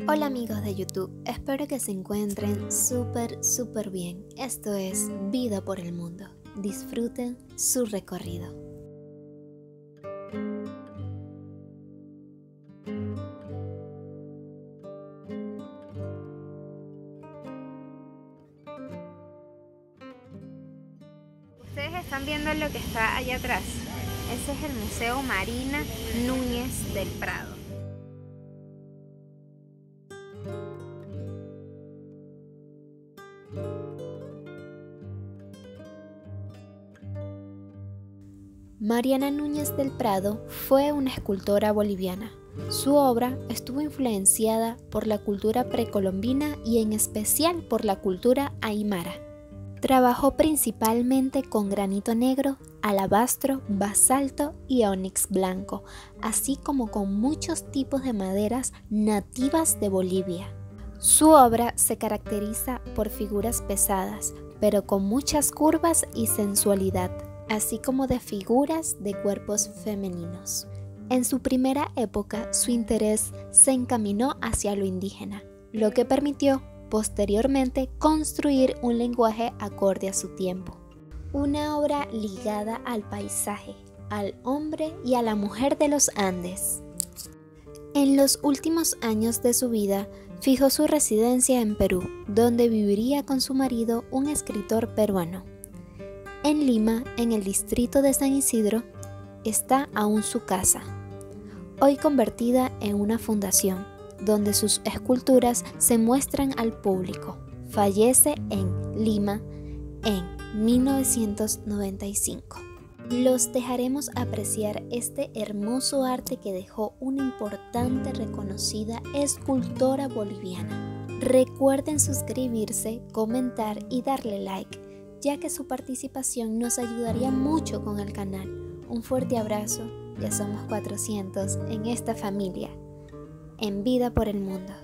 Hola amigos de YouTube, espero que se encuentren súper, súper bien. Esto es Vida por el Mundo. Disfruten su recorrido. Ustedes están viendo lo que está allá atrás. Ese es el Museo Marina Núñez del Prado. Mariana Núñez del Prado fue una escultora boliviana. Su obra estuvo influenciada por la cultura precolombina y en especial por la cultura aymara. Trabajó principalmente con granito negro, alabastro, basalto y onix blanco, así como con muchos tipos de maderas nativas de Bolivia. Su obra se caracteriza por figuras pesadas, pero con muchas curvas y sensualidad así como de figuras de cuerpos femeninos. En su primera época, su interés se encaminó hacia lo indígena, lo que permitió posteriormente construir un lenguaje acorde a su tiempo. Una obra ligada al paisaje, al hombre y a la mujer de los Andes. En los últimos años de su vida, fijó su residencia en Perú, donde viviría con su marido, un escritor peruano. En Lima, en el distrito de San Isidro, está aún su casa, hoy convertida en una fundación, donde sus esculturas se muestran al público. Fallece en Lima en 1995. Los dejaremos apreciar este hermoso arte que dejó una importante reconocida escultora boliviana. Recuerden suscribirse, comentar y darle like ya que su participación nos ayudaría mucho con el canal. Un fuerte abrazo, ya somos 400 en esta familia, en vida por el mundo.